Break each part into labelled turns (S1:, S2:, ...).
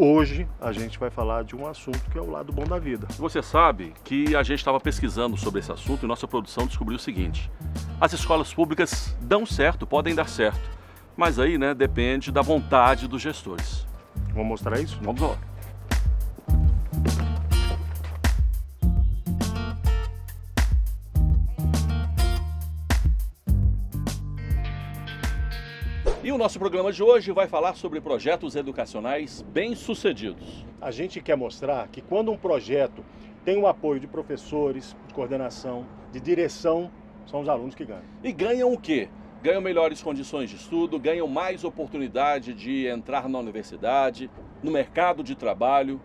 S1: Hoje a gente vai falar de um assunto que é o lado bom da vida.
S2: Você sabe que a gente estava pesquisando sobre esse assunto e nossa produção descobriu o seguinte: as escolas públicas dão certo, podem dar certo, mas aí, né, depende da vontade dos gestores.
S1: Vamos mostrar isso?
S2: Vamos lá. O nosso programa de hoje vai falar sobre projetos educacionais bem-sucedidos.
S1: A gente quer mostrar que quando um projeto tem o apoio de professores, de coordenação, de direção, são os alunos que ganham.
S2: E ganham o quê? Ganham melhores condições de estudo, ganham mais oportunidade de entrar na universidade, no mercado de trabalho.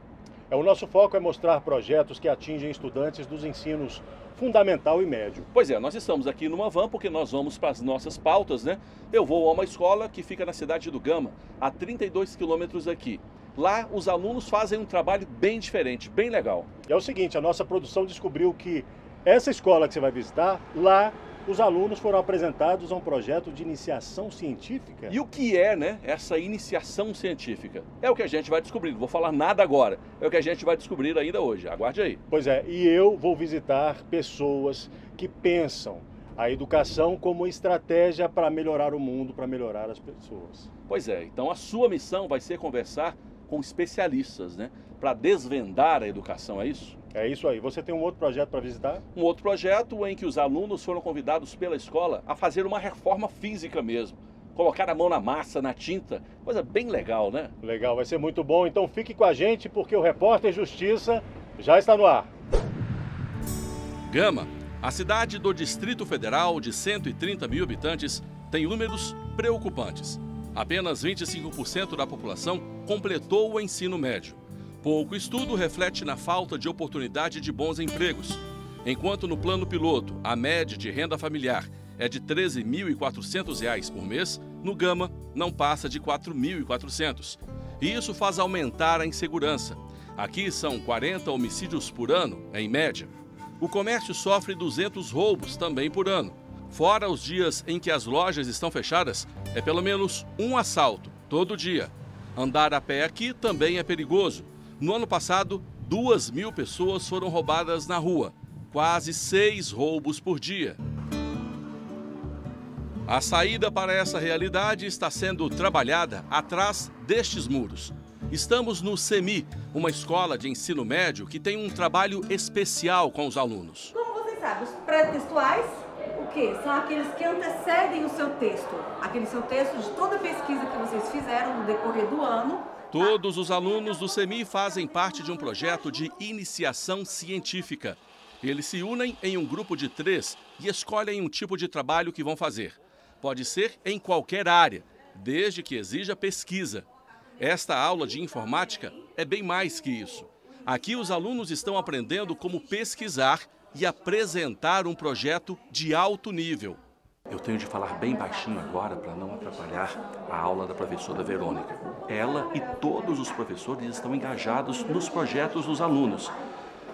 S1: É, o nosso foco é mostrar projetos que atingem estudantes dos ensinos fundamental e médio.
S2: Pois é, nós estamos aqui numa van porque nós vamos para as nossas pautas, né? Eu vou a uma escola que fica na cidade do Gama, a 32 quilômetros aqui. Lá os alunos fazem um trabalho bem diferente, bem legal.
S1: É o seguinte, a nossa produção descobriu que essa escola que você vai visitar, lá os alunos foram apresentados a um projeto de iniciação científica.
S2: E o que é, né, essa iniciação científica? É o que a gente vai descobrir. Não vou falar nada agora. É o que a gente vai descobrir ainda hoje. Aguarde aí.
S1: Pois é, e eu vou visitar pessoas que pensam a educação como estratégia para melhorar o mundo, para melhorar as pessoas.
S2: Pois é, então a sua missão vai ser conversar com especialistas, né, para desvendar a educação, é isso?
S1: É isso aí. Você tem um outro projeto para visitar?
S2: Um outro projeto em que os alunos foram convidados pela escola a fazer uma reforma física mesmo. Colocar a mão na massa, na tinta. Coisa bem legal, né?
S1: Legal, vai ser muito bom. Então fique com a gente porque o Repórter Justiça já está no ar.
S2: Gama, a cidade do Distrito Federal de 130 mil habitantes, tem números preocupantes. Apenas 25% da população completou o ensino médio. Pouco estudo reflete na falta de oportunidade de bons empregos. Enquanto no plano piloto a média de renda familiar é de R$ 13.400 por mês, no Gama não passa de R$ 4.400. E isso faz aumentar a insegurança. Aqui são 40 homicídios por ano, em média. O comércio sofre 200 roubos também por ano. Fora os dias em que as lojas estão fechadas, é pelo menos um assalto todo dia. Andar a pé aqui também é perigoso. No ano passado, duas mil pessoas foram roubadas na rua, quase seis roubos por dia. A saída para essa realidade está sendo trabalhada atrás destes muros. Estamos no SEMI, uma escola de ensino médio que tem um trabalho especial com os alunos.
S3: Como vocês sabem, os pré-textuais, o quê? São aqueles que antecedem o seu texto. Aquele seu texto de toda pesquisa que vocês fizeram no decorrer do ano
S2: Todos os alunos do SEMI fazem parte de um projeto de iniciação científica. Eles se unem em um grupo de três e escolhem um tipo de trabalho que vão fazer. Pode ser em qualquer área, desde que exija pesquisa. Esta aula de informática é bem mais que isso. Aqui os alunos estão aprendendo como pesquisar e apresentar um projeto de alto nível. Eu tenho de falar bem baixinho agora para não atrapalhar a aula da professora Verônica. Ela e todos os professores estão engajados nos projetos dos alunos.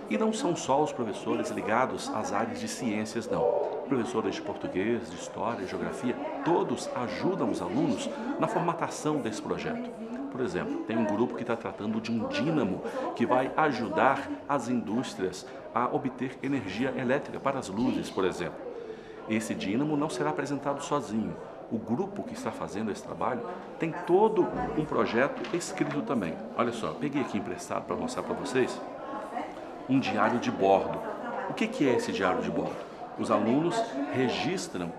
S2: E não são só os professores ligados às áreas de ciências, não. Professores de português, de história, geografia, todos ajudam os alunos na formatação desse projeto. Por exemplo, tem um grupo que está tratando de um dínamo que vai ajudar as indústrias a obter energia elétrica para as luzes, por exemplo. Esse dínamo não será apresentado sozinho. O grupo que está fazendo esse trabalho tem todo um projeto escrito também. Olha só, peguei aqui emprestado para mostrar para vocês um diário de bordo. O que é esse diário de bordo? Os alunos registram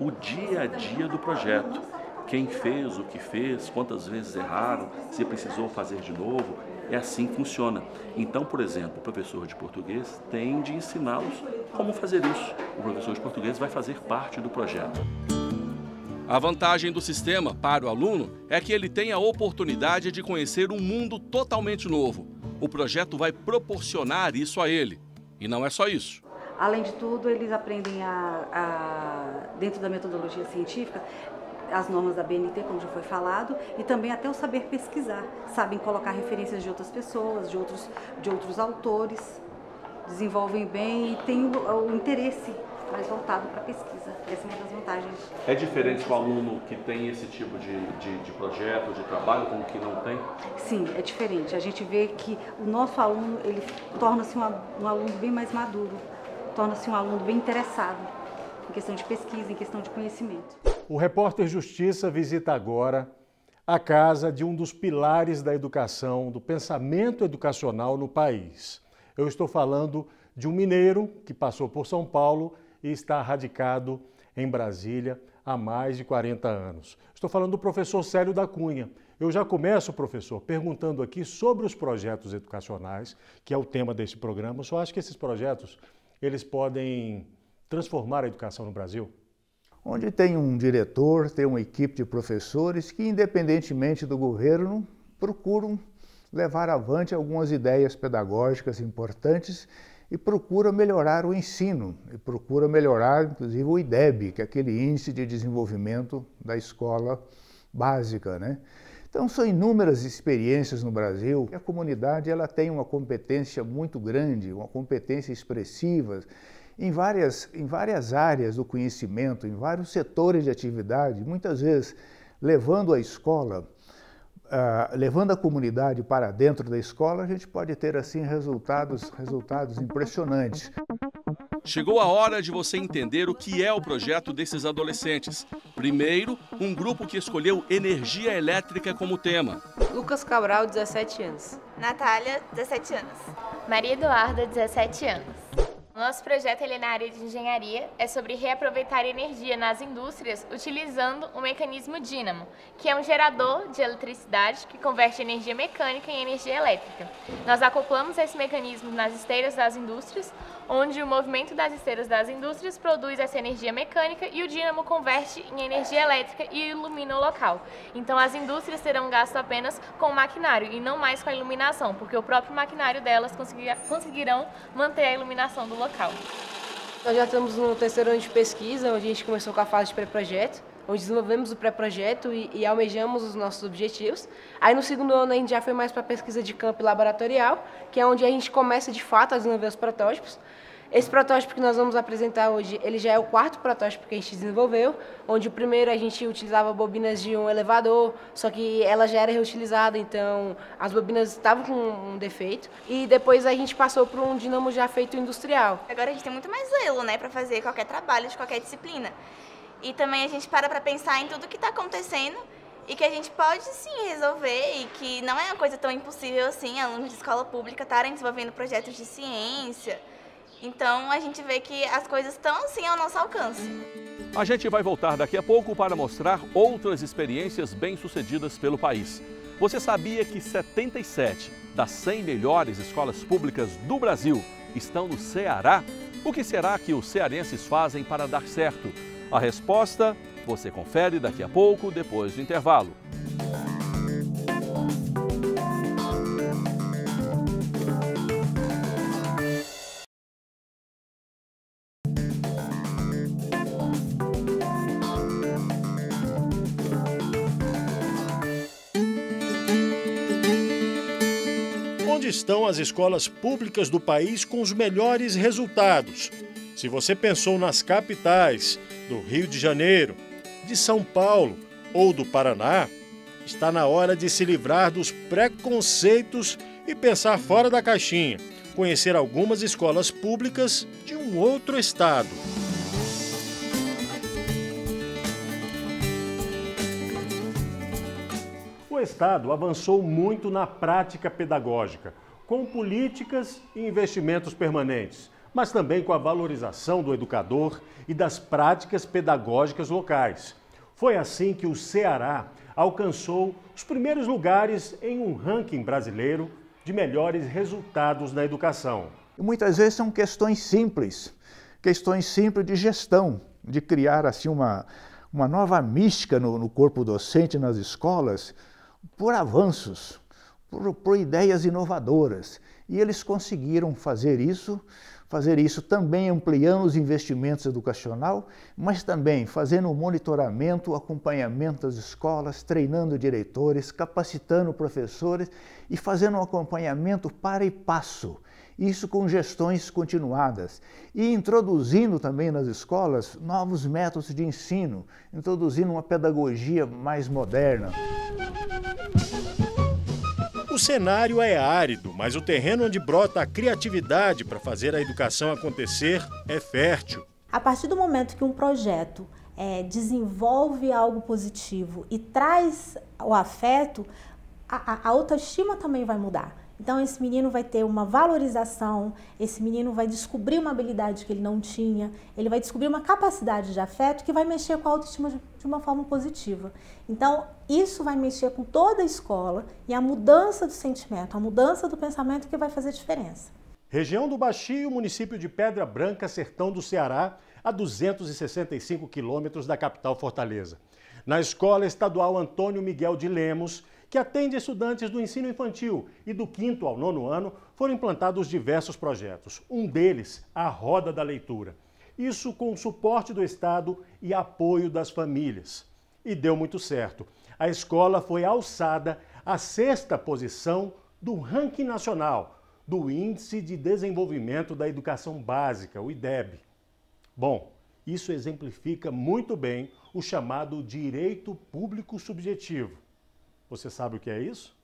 S2: o dia a dia do projeto. Quem fez, o que fez, quantas vezes erraram, se precisou fazer de novo, é assim que funciona. Então, por exemplo, o professor de português tem de ensiná-los como fazer isso. O professor de português vai fazer parte do projeto. A vantagem do sistema para o aluno é que ele tem a oportunidade de conhecer um mundo totalmente novo. O projeto vai proporcionar isso a ele. E não é só isso.
S3: Além de tudo, eles aprendem a, a, dentro da metodologia científica as normas da BNT, como já foi falado, e também até o saber pesquisar. Sabem colocar referências de outras pessoas, de outros, de outros autores, desenvolvem bem e têm o, o interesse mais voltado para a pesquisa. Essa é uma das vantagens.
S2: É diferente o aluno que tem esse tipo de, de, de projeto, de trabalho, com o que não tem?
S3: Sim, é diferente. A gente vê que o nosso aluno, ele torna-se um, um aluno bem mais maduro, torna-se um aluno bem interessado em questão de pesquisa, em questão de conhecimento.
S1: O repórter Justiça visita agora a casa de um dos pilares da educação, do pensamento educacional no país. Eu estou falando de um mineiro que passou por São Paulo e está radicado em Brasília há mais de 40 anos. Estou falando do professor Célio da Cunha. Eu já começo, professor, perguntando aqui sobre os projetos educacionais, que é o tema deste programa. Eu só acho que esses projetos eles podem transformar a educação no Brasil?
S4: Onde tem um diretor, tem uma equipe de professores que, independentemente do governo, procuram levar avante algumas ideias pedagógicas importantes e procura melhorar o ensino, e procura melhorar, inclusive, o IDEB, que é aquele Índice de Desenvolvimento da Escola Básica. Né? Então, são inúmeras experiências no Brasil. A comunidade ela tem uma competência muito grande, uma competência expressiva em várias, em várias áreas do conhecimento, em vários setores de atividade, muitas vezes levando a escola, uh, levando a comunidade para dentro da escola, a gente pode ter assim resultados, resultados impressionantes.
S2: Chegou a hora de você entender o que é o projeto desses adolescentes. Primeiro, um grupo que escolheu energia elétrica como tema.
S5: Lucas Cabral, 17 anos.
S6: Natália, 17 anos.
S7: Maria Eduarda, 17 anos.
S8: Nosso projeto ele é na área de engenharia, é sobre reaproveitar energia nas indústrias utilizando o mecanismo dínamo, que é um gerador de eletricidade que converte energia mecânica em energia elétrica. Nós acoplamos esse mecanismo nas esteiras das indústrias, onde o movimento das esteiras das indústrias produz essa energia mecânica e o dínamo converte em energia elétrica e ilumina o local. Então as indústrias terão gasto apenas com o maquinário e não mais com a iluminação, porque o próprio maquinário delas conseguirão manter a iluminação do local.
S5: Nós já estamos no terceiro ano de pesquisa, onde a gente começou com a fase de pré-projeto onde desenvolvemos o pré-projeto e, e, almejamos os nossos objetivos. Aí no segundo ano a gente já foi mais para pesquisa de campo e laboratorial, que é onde a gente começa de fato a desenvolver os protótipos. Esse protótipo que nós vamos apresentar hoje, ele já é o quarto protótipo que a gente desenvolveu, onde o primeiro a gente utilizava bobinas de um elevador, só que ela já era reutilizada, então as bobinas estavam com um defeito. E depois a gente passou para um dinamo já feito industrial.
S6: Agora a gente tem muito mais zelo, né, para fazer qualquer trabalho de qualquer disciplina. E também a gente para para pensar em tudo que está acontecendo e que a gente pode sim resolver e que não é uma coisa tão impossível assim alunos de escola pública estarem desenvolvendo projetos de ciência então a gente vê que as coisas estão assim ao nosso alcance.
S2: A gente vai voltar daqui a pouco para mostrar outras experiências bem-sucedidas pelo país. Você sabia que 77 das 100 melhores escolas públicas do Brasil estão no Ceará? O que será que os cearenses fazem para dar certo? A resposta você confere daqui a pouco, depois do intervalo.
S1: Onde estão as escolas públicas do país com os melhores resultados. Se você pensou nas capitais do Rio de Janeiro, de São Paulo ou do Paraná, está na hora de se livrar dos preconceitos e pensar fora da caixinha, conhecer algumas escolas públicas de um outro estado. O Estado avançou muito na prática pedagógica, com políticas e investimentos permanentes, mas também com a valorização do educador e das práticas pedagógicas locais. Foi assim que o Ceará alcançou os primeiros lugares em um ranking brasileiro de melhores resultados na educação.
S4: Muitas vezes são questões simples, questões simples de gestão, de criar assim uma, uma nova mística no, no corpo docente nas escolas, por avanços, por, por ideias inovadoras. E eles conseguiram fazer isso, fazer isso também ampliando os investimentos educacional, mas também fazendo o monitoramento, acompanhamento das escolas, treinando diretores, capacitando professores e fazendo um acompanhamento para e passo isso com gestões continuadas e introduzindo também nas escolas novos métodos de ensino, introduzindo uma pedagogia mais moderna.
S1: Cenário é árido, mas o terreno onde brota a criatividade para fazer a educação acontecer é fértil.
S9: A partir do momento que um projeto é, desenvolve algo positivo e traz o afeto, a, a autoestima também vai mudar. Então, esse menino vai ter uma valorização, esse menino vai descobrir uma habilidade que ele não tinha, ele vai descobrir uma capacidade de afeto que vai mexer com a autoestima de uma forma positiva. Então, isso vai mexer com toda a escola e a mudança do sentimento, a mudança do pensamento que vai fazer diferença.
S1: Região do Baixio, município de Pedra Branca, sertão do Ceará, a 265 quilômetros da capital Fortaleza. Na Escola Estadual Antônio Miguel de Lemos, que atende estudantes do ensino infantil e do quinto ao nono ano, foram implantados diversos projetos. Um deles, a Roda da Leitura. Isso com o suporte do Estado e apoio das famílias. E deu muito certo. A escola foi alçada à sexta posição do ranking nacional do Índice de Desenvolvimento da Educação Básica, o IDEB. Bom, isso exemplifica muito bem o chamado direito público subjetivo você sabe o que é isso?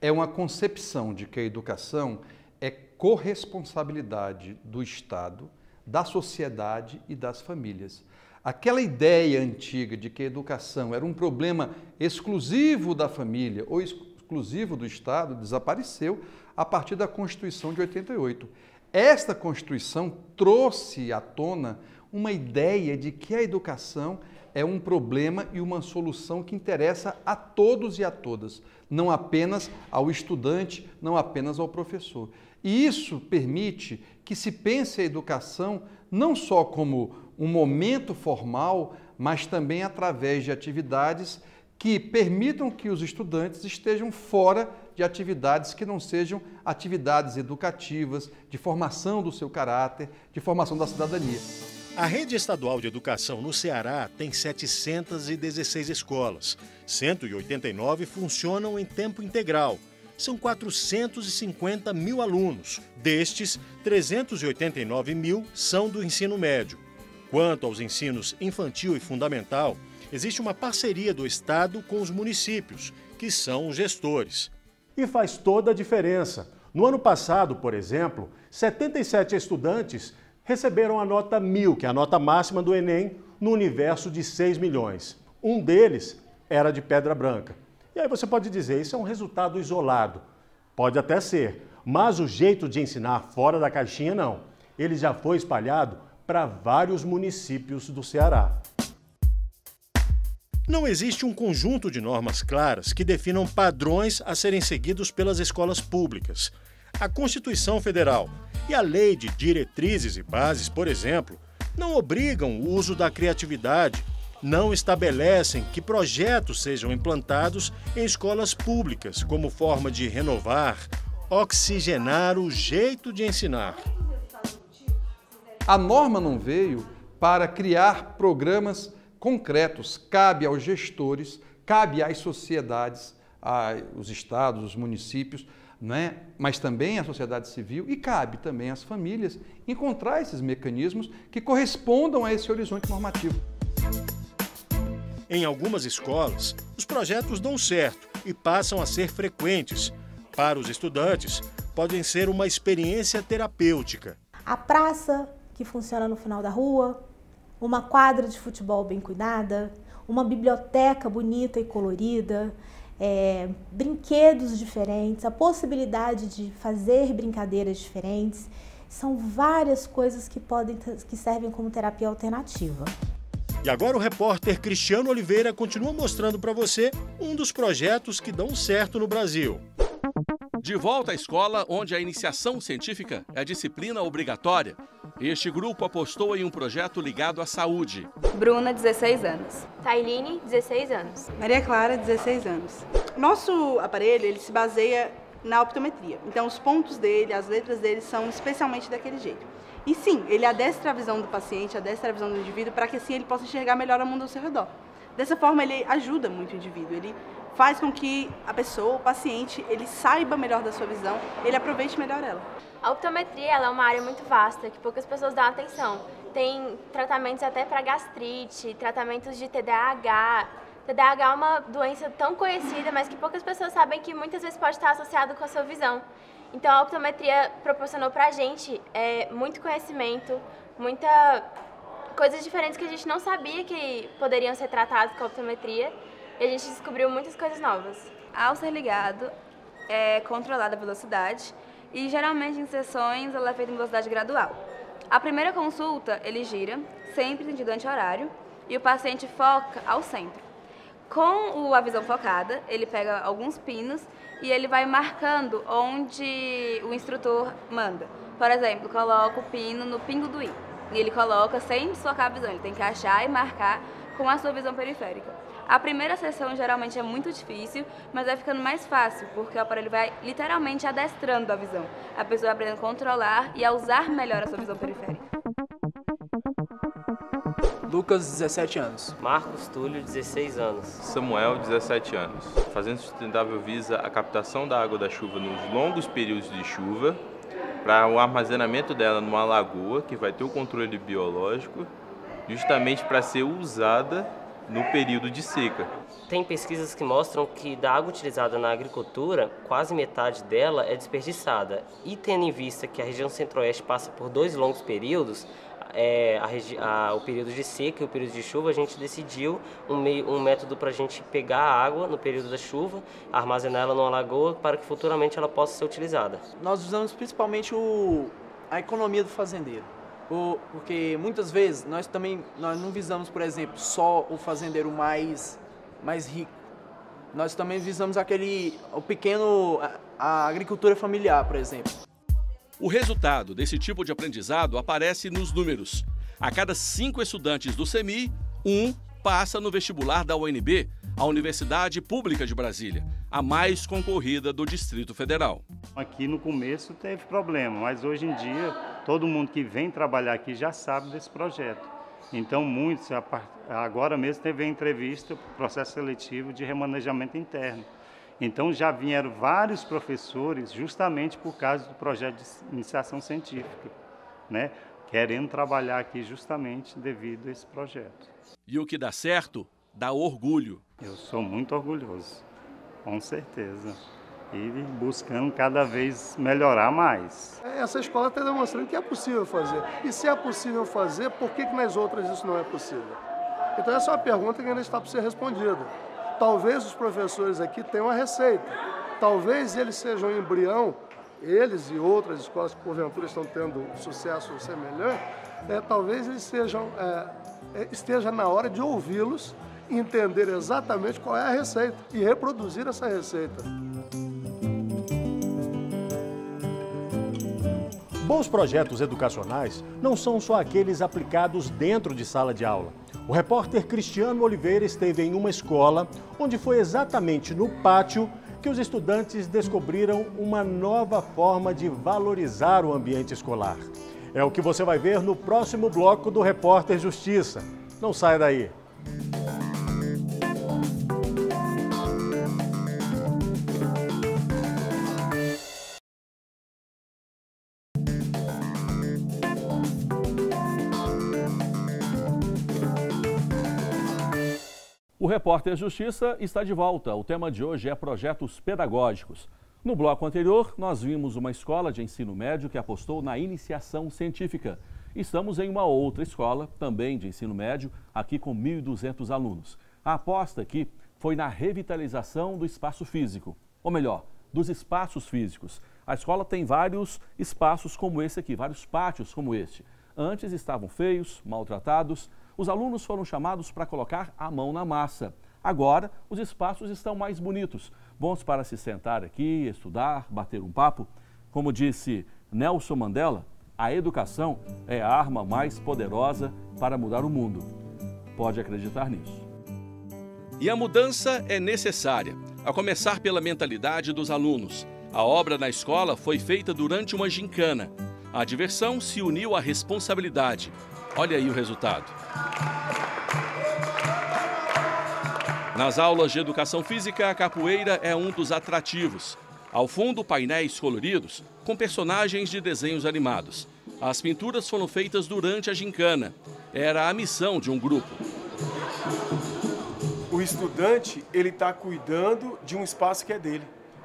S10: É uma concepção de que a educação é corresponsabilidade do Estado, da sociedade e das famílias. Aquela ideia antiga de que a educação era um problema exclusivo da família ou exclusivo do Estado desapareceu a partir da Constituição de 88. Esta Constituição trouxe à tona uma ideia de que a educação é um problema e uma solução que interessa a todos e a todas, não apenas ao estudante, não apenas ao professor. E isso permite que se pense a educação não só como um momento formal, mas também através de atividades que permitam que os estudantes estejam fora de atividades que não sejam atividades educativas, de formação do seu caráter, de formação da cidadania.
S1: A rede estadual de educação no Ceará tem 716 escolas. 189 funcionam em tempo integral. São 450 mil alunos. Destes, 389 mil são do ensino médio. Quanto aos ensinos infantil e fundamental, existe uma parceria do Estado com os municípios, que são os gestores. E faz toda a diferença. No ano passado, por exemplo, 77 estudantes receberam a nota 1000, que é a nota máxima do Enem, no universo de 6 milhões. Um deles era de Pedra Branca. E aí você pode dizer, isso é um resultado isolado. Pode até ser, mas o jeito de ensinar fora da caixinha não. Ele já foi espalhado para vários municípios do Ceará. Não existe um conjunto de normas claras que definam padrões a serem seguidos pelas escolas públicas. A Constituição Federal e a Lei de Diretrizes e Bases, por exemplo, não obrigam o uso da criatividade, não estabelecem que projetos sejam implantados em escolas públicas como forma de renovar, oxigenar o jeito de ensinar.
S10: A norma não veio para criar programas concretos, cabe aos gestores, cabe às sociedades, aos estados, os municípios, né? mas também à sociedade civil e cabe também às famílias encontrar esses mecanismos que correspondam a esse horizonte normativo.
S1: Em algumas escolas, os projetos dão certo e passam a ser frequentes. Para os estudantes, podem ser uma experiência terapêutica.
S9: A praça, que funciona no final da rua, uma quadra de futebol bem cuidada, uma biblioteca bonita e colorida, é, brinquedos diferentes, a possibilidade de fazer brincadeiras diferentes. São várias coisas que podem que servem como terapia alternativa.
S1: E agora o repórter Cristiano Oliveira continua mostrando para você um dos projetos que dão certo no Brasil.
S2: De volta à escola, onde a iniciação científica é disciplina obrigatória, este grupo apostou em um projeto ligado à saúde.
S11: Bruna, 16 anos.
S7: Tailine, 16 anos.
S12: Maria Clara, 16 anos. Nosso aparelho, ele se baseia na optometria. Então, os pontos dele, as letras dele são especialmente daquele jeito. E sim, ele adestra a visão do paciente, adestra a visão do indivíduo, para que assim ele possa enxergar melhor o mundo ao seu redor. Dessa forma, ele ajuda muito o indivíduo, ele faz com que a pessoa, o paciente, ele saiba melhor da sua visão, ele aproveite melhor ela.
S7: A optometria é uma área muito vasta que poucas pessoas dão atenção. Tem tratamentos até para gastrite, tratamentos de TDAH. TDAH é uma doença tão conhecida, mas que poucas pessoas sabem que muitas vezes pode estar associado com a sua visão. Então a optometria proporcionou para a gente é, muito conhecimento, muita coisas diferentes que a gente não sabia que poderiam ser tratadas com a optometria e a gente descobriu muitas coisas novas.
S11: Ao ser ligado, é controlada a velocidade e geralmente em sessões ela é feita em velocidade gradual. A primeira consulta ele gira, sempre em sentido anti-horário, e o paciente foca ao centro. Com a visão focada, ele pega alguns pinos e ele vai marcando onde o instrutor manda. Por exemplo, coloca o pino no pingo do i. E ele coloca sem desfocar a visão, ele tem que achar e marcar com a sua visão periférica. A primeira sessão geralmente é muito difícil, mas vai ficando mais fácil, porque o aparelho vai literalmente adestrando a visão. A pessoa vai aprendendo a controlar e a usar melhor a sua visão periférica.
S13: Lucas, 17 anos.
S14: Marcos Túlio, 16 anos.
S15: Samuel, 17 anos. Fazenda Sustentável visa a captação da água da chuva nos longos períodos de chuva para o armazenamento dela numa lagoa que vai ter o controle biológico, justamente para ser usada no período de seca.
S14: Tem pesquisas que mostram que da água utilizada na agricultura, quase metade dela é desperdiçada. E tendo em vista que a região centro-oeste passa por dois longos períodos, é, a, a, o período de seca e o período de chuva, a gente decidiu um, meio, um método para a gente pegar a água no período da chuva, armazenar ela numa lagoa para que futuramente ela possa ser utilizada.
S13: Nós usamos principalmente o, a economia do fazendeiro. Porque muitas vezes nós também nós não visamos, por exemplo, só o fazendeiro mais, mais rico. Nós também visamos aquele o pequeno a, a agricultura familiar, por exemplo.
S2: O resultado desse tipo de aprendizado aparece nos números. A cada cinco estudantes do CEMI, um passa no vestibular da UNB, a Universidade Pública de Brasília, a mais concorrida do Distrito Federal.
S16: Aqui no começo teve problema, mas hoje em dia todo mundo que vem trabalhar aqui já sabe desse projeto. Então, muitos, agora mesmo teve a entrevista, processo seletivo de remanejamento interno. Então já vieram vários professores justamente por causa do projeto de iniciação científica, né? querendo trabalhar aqui justamente devido a esse projeto.
S2: E o que dá certo, dá orgulho.
S16: Eu sou muito orgulhoso, com certeza. E buscando cada vez melhorar mais.
S17: Essa escola está demonstrando que é possível fazer. E se é possível fazer, por que, que nas outras isso não é possível? Então essa é uma pergunta que ainda está por ser respondida. Talvez os professores aqui tenham a receita. Talvez eles sejam um embrião, eles e outras escolas que porventura estão tendo sucesso semelhante, é, talvez eles sejam, é, é esteja na hora de ouvi-los entender exatamente qual é a receita e reproduzir essa receita.
S1: Bons projetos educacionais não são só aqueles aplicados dentro de sala de aula. O repórter Cristiano Oliveira esteve em uma escola onde foi exatamente no pátio que os estudantes descobriram uma nova forma de valorizar o ambiente escolar. É o que você vai ver no próximo bloco do Repórter Justiça. Não saia daí.
S2: Repórter Justiça está de volta. O tema de hoje é projetos pedagógicos. No bloco anterior, nós vimos uma escola de ensino médio que apostou na iniciação científica. Estamos em uma outra escola, também de ensino médio, aqui com 1.200 alunos. A aposta aqui foi na revitalização do espaço físico, ou melhor, dos espaços físicos. A escola tem vários espaços como esse aqui, vários pátios como este. Antes estavam feios, maltratados, os alunos foram chamados para colocar a mão na massa. Agora, os espaços estão mais bonitos, bons para se sentar aqui, estudar, bater um papo. Como disse Nelson Mandela, a educação é a arma mais poderosa para mudar o mundo. Pode acreditar nisso. E a mudança é necessária, a começar pela mentalidade dos alunos. A obra na escola foi feita durante uma gincana. A diversão se uniu à responsabilidade. Olha aí o resultado. Nas aulas de educação física, a capoeira é um dos atrativos. Ao fundo, painéis coloridos com personagens de desenhos animados. As pinturas foram feitas durante a gincana. Era a missão de um grupo.
S18: O estudante ele está cuidando de um espaço que é dele,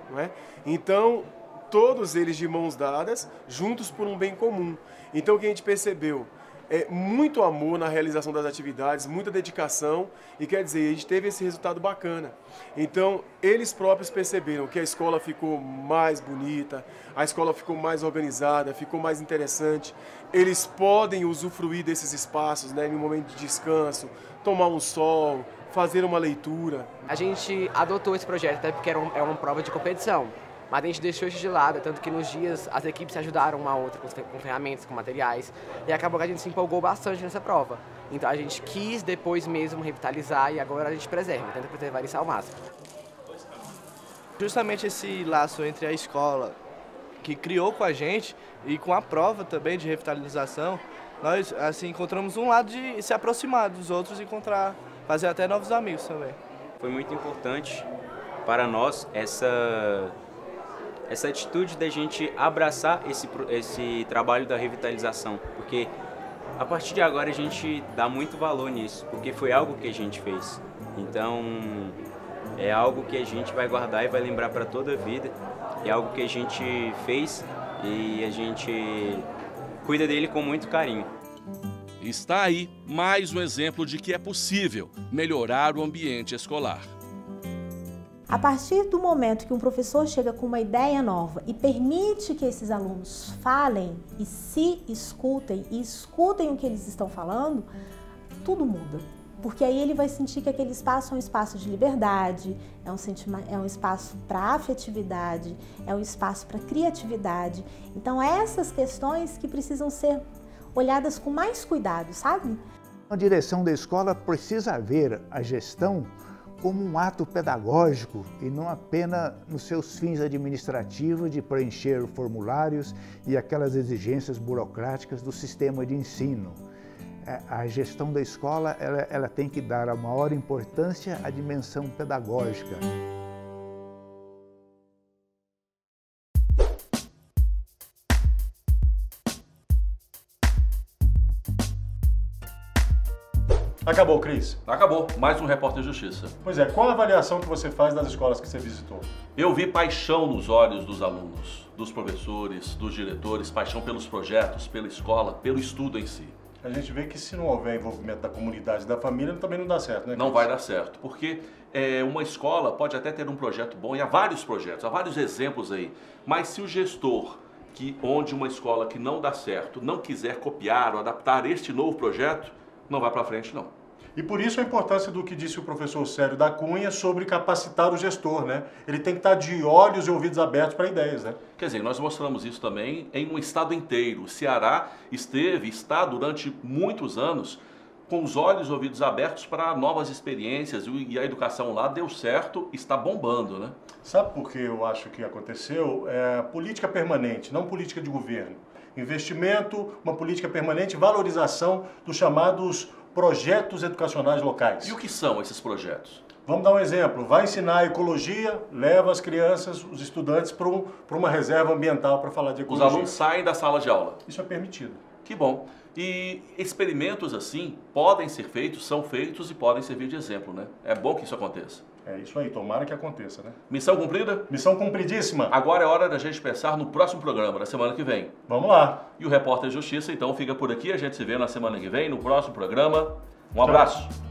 S18: não é? Então todos eles de mãos dadas, juntos por um bem comum. Então o que a gente percebeu é muito amor na realização das atividades, muita dedicação e quer dizer, a gente teve esse resultado bacana. Então, eles próprios perceberam que a escola ficou mais bonita, a escola ficou mais organizada, ficou mais interessante. Eles podem usufruir desses espaços, né, em um momento de descanso, tomar um sol, fazer uma leitura.
S19: A gente adotou esse projeto até porque era um, é uma prova de competição mas a gente deixou isso de lado, tanto que nos dias as equipes se ajudaram uma a outra com, com ferramentas, com materiais, e acabou que a gente se empolgou bastante nessa prova. Então a gente quis depois mesmo revitalizar e agora a gente preserva, tenta preservar isso ao máximo.
S20: Justamente esse laço entre a escola, que criou com a gente, e com a prova também de revitalização, nós assim encontramos um lado de se aproximar dos outros e encontrar, fazer até novos amigos também.
S21: Foi muito importante para nós essa essa atitude da gente abraçar esse, esse trabalho da revitalização, porque a partir de agora a gente dá muito valor nisso, porque foi algo que a gente fez. Então é algo que a gente vai guardar e vai lembrar para toda a vida. É algo que a gente fez e a gente cuida dele com muito carinho.
S2: Está aí mais um exemplo de que é possível melhorar o ambiente escolar.
S9: A partir do momento que um professor chega com uma ideia nova e permite que esses alunos falem e se escutem e escutem o que eles estão falando, tudo muda. Porque aí ele vai sentir que aquele espaço é um espaço de liberdade, é um, é um espaço para afetividade, é um espaço para criatividade. Então, essas questões que precisam ser olhadas com mais cuidado, sabe?
S4: A direção da escola precisa ver a gestão como um ato pedagógico e não apenas nos seus fins administrativos de preencher formulários e aquelas exigências burocráticas do sistema de ensino. É, a gestão da escola ela, ela tem que dar a maior importância à dimensão pedagógica.
S1: Acabou, Cris.
S2: Acabou. Mais um Repórter Justiça.
S1: Pois é, qual a avaliação que você faz das escolas que você visitou?
S2: Eu vi paixão nos olhos dos alunos, dos professores, dos diretores, paixão pelos projetos, pela escola, pelo estudo em si.
S1: A gente vê que se não houver envolvimento da comunidade e da família, também não dá certo, né? Cris?
S2: Não vai dar certo, porque é, uma escola pode até ter um projeto bom, e há vários projetos, há vários exemplos aí, mas se o gestor que onde uma escola que não dá certo não quiser copiar ou adaptar este novo projeto, não vai para frente não.
S1: E por isso a importância do que disse o professor Célio da Cunha sobre capacitar o gestor, né? Ele tem que estar de olhos e ouvidos abertos para ideias, né?
S2: Quer dizer, nós mostramos isso também em um estado inteiro. O Ceará esteve, está durante muitos anos com os olhos e ouvidos abertos para novas experiências e a educação lá deu certo, está bombando, né?
S1: Sabe por que eu acho que aconteceu? É política permanente, não política de governo. Investimento, uma política permanente, valorização dos chamados projetos educacionais locais.
S2: E o que são esses projetos?
S1: Vamos dar um exemplo. Vai ensinar ecologia, leva as crianças, os estudantes para um, uma reserva ambiental para falar de ecologia.
S2: Os alunos saem da sala de aula.
S1: Isso é permitido.
S2: Que bom. E experimentos assim podem ser feitos, são feitos e podem servir de exemplo, né? É bom que isso aconteça.
S1: É isso aí, tomara que aconteça, né?
S2: Missão cumprida?
S1: Missão cumpridíssima.
S2: Agora é hora da gente pensar no próximo programa, da semana que vem.
S1: Vamos lá.
S2: E o Repórter Justiça, então, fica por aqui. A gente se vê na semana que vem, no próximo programa. Um abraço.